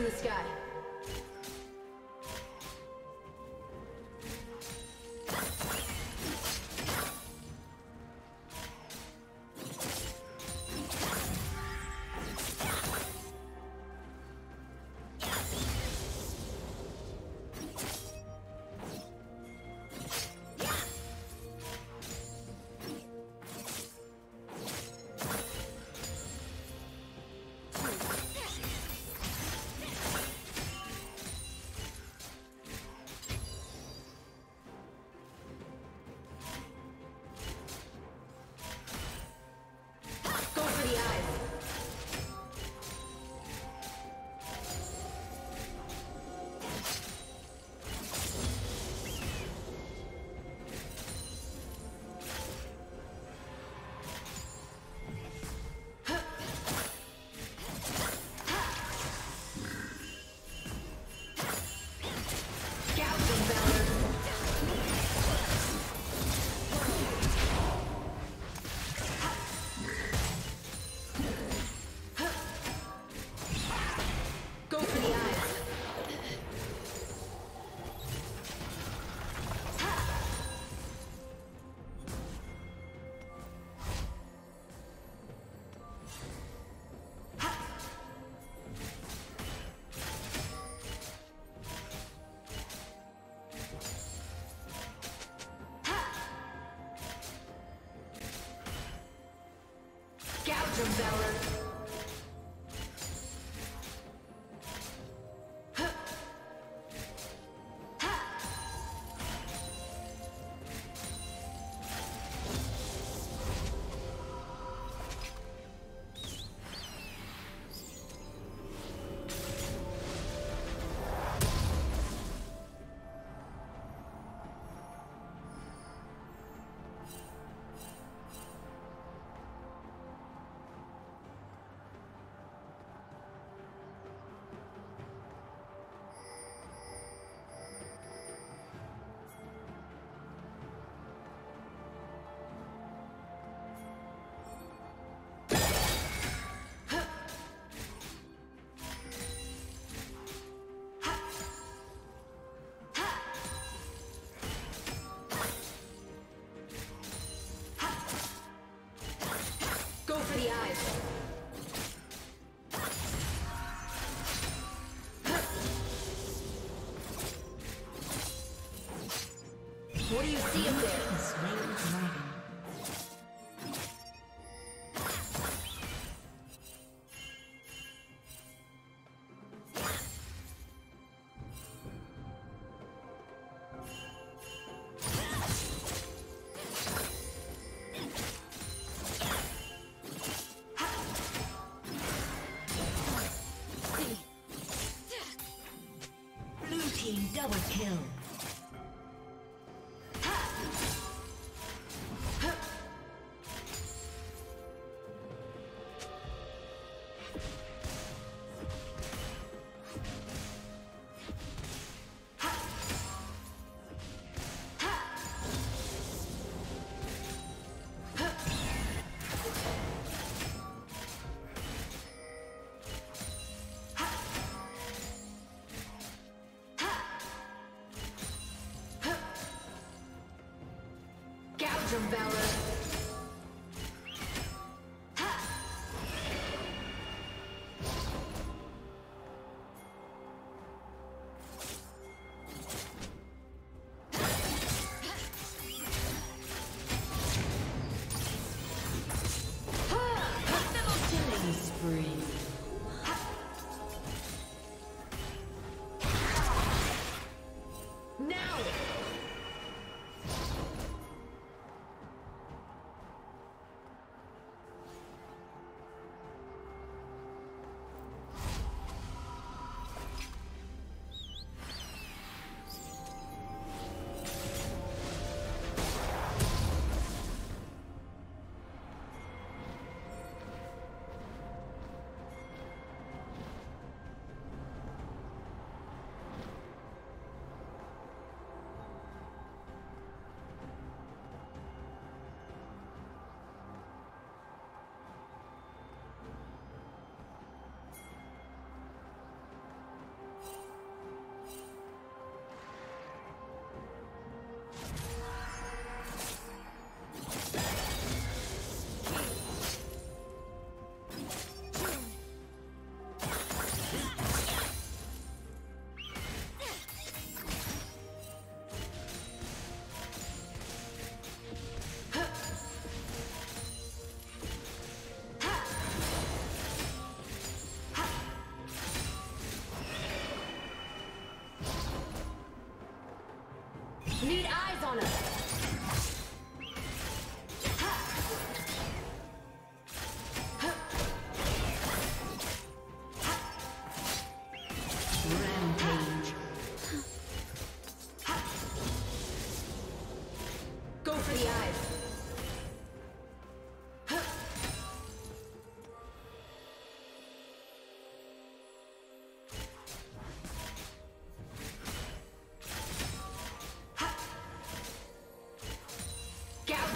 in the sky. Gouge them, double kill. Of Valor.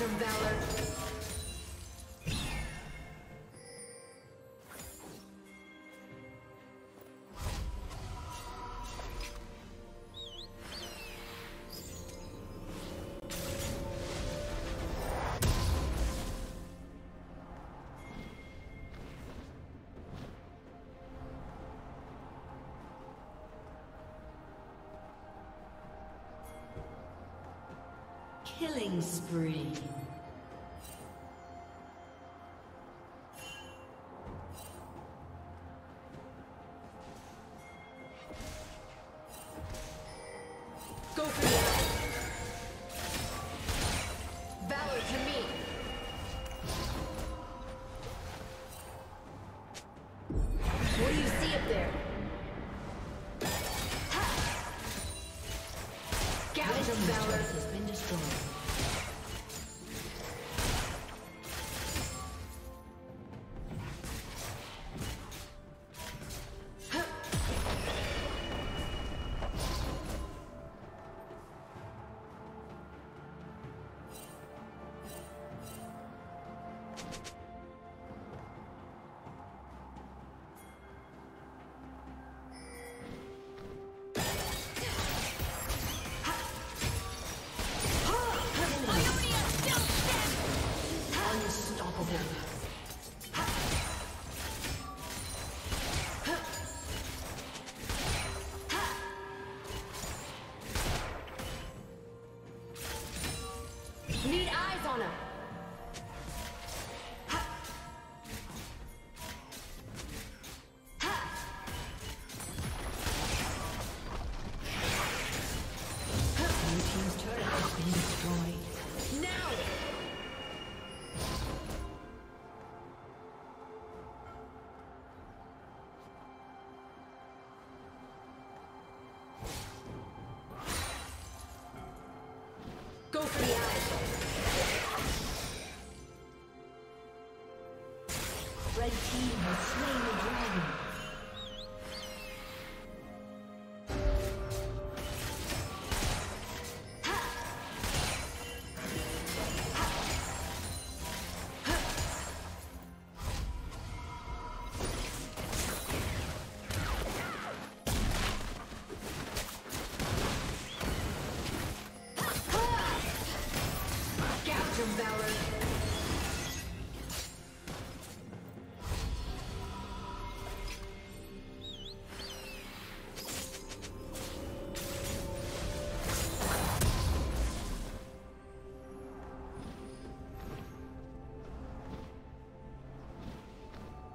Valor. Killing spree. What do you see up there? Gouge of Valor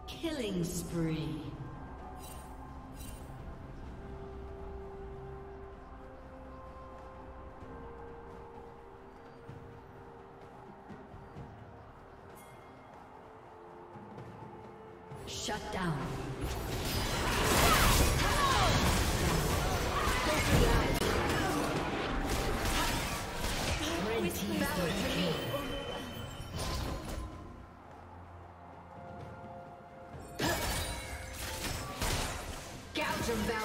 Killing spree. Shut down. Gouge 'em, Valor.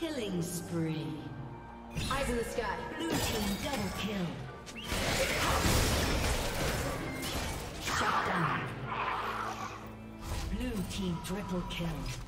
Killing spree. Eyes in the sky. Blue team double kill. Shut down. Blue team triple kill.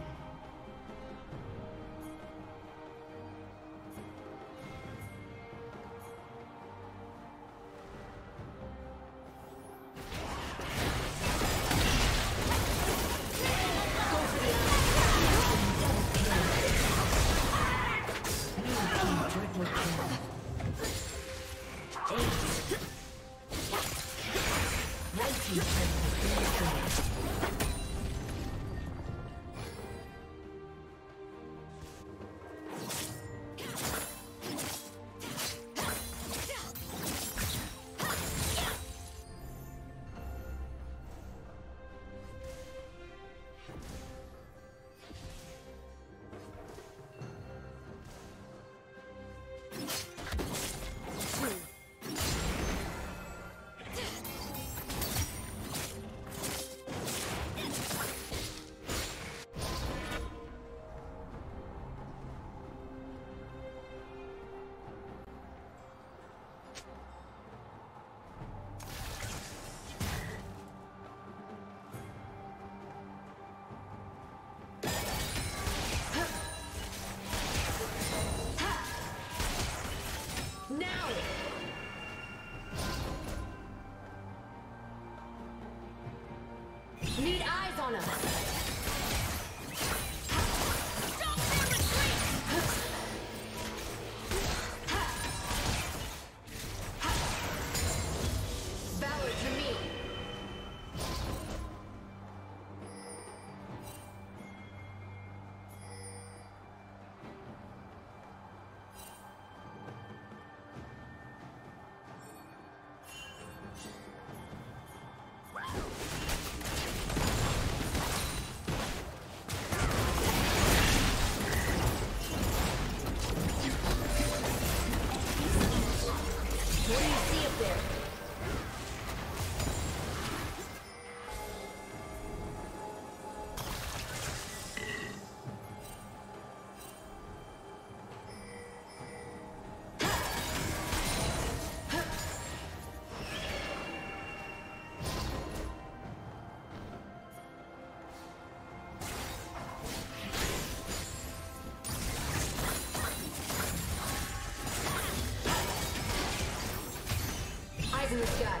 You've.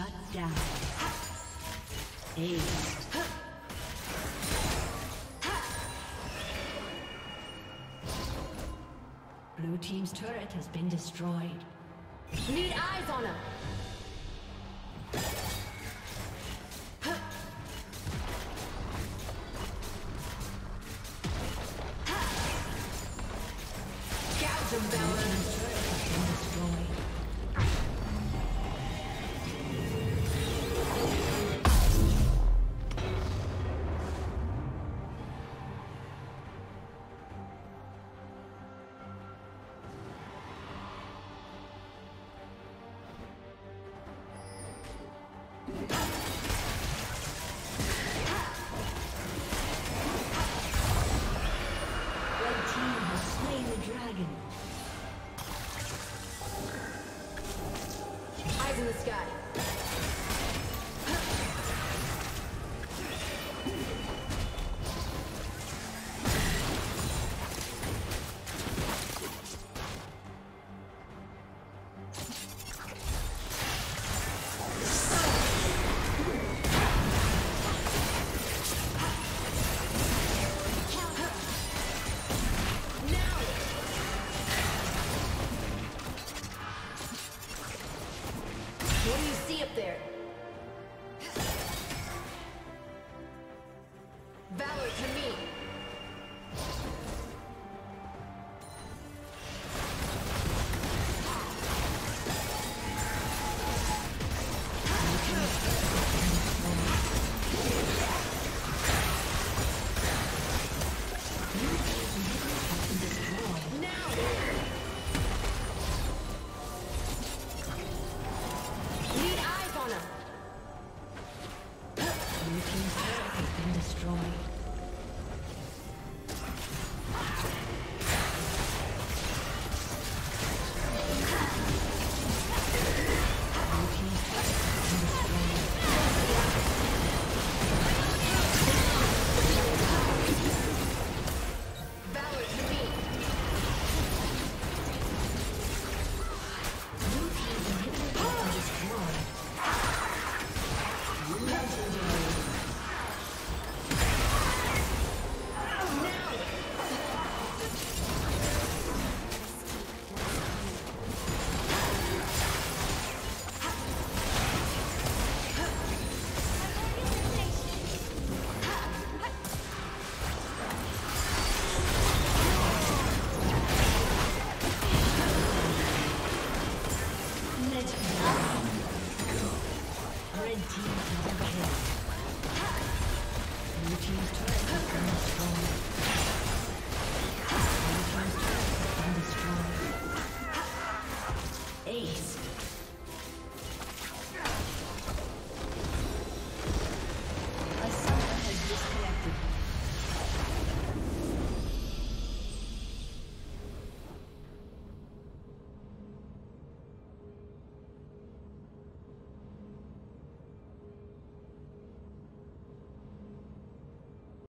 Shut down. Blue Team's turret has been destroyed. Need eyes on him!